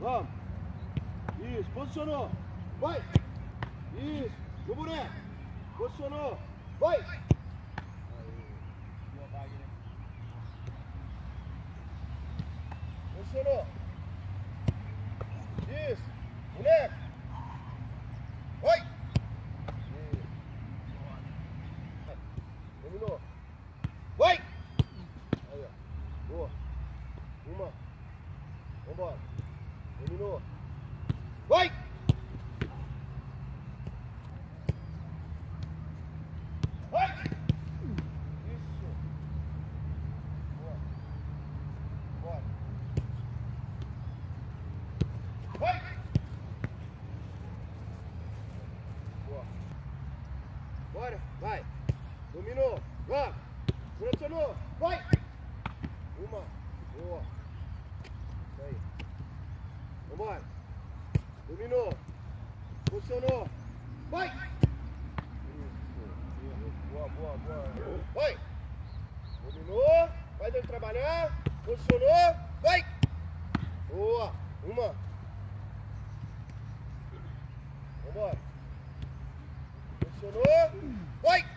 Vamos. Isso, posicionou. Vai. Isso. No boneco. Posicionou. Vai. Posicionou. Isso. Boneco. Vai. Dominou. Vai. Aí, ó. Boa. Uma. Vambora. Dominou. Vai. Vai. Isso. Boa. Bora. Vai. Boa. Bora. Vai. Dominou. Vai. Direcionou. Vai. Uma. Boa. Isso aí. Dominou. Posicionou. Vai. Isso. Boa, boa, boa. Vai. Dominou. Vai dentro trabalhar. Posicionou. Vai. Boa. Uma. Vambora. Posicionou. Vai.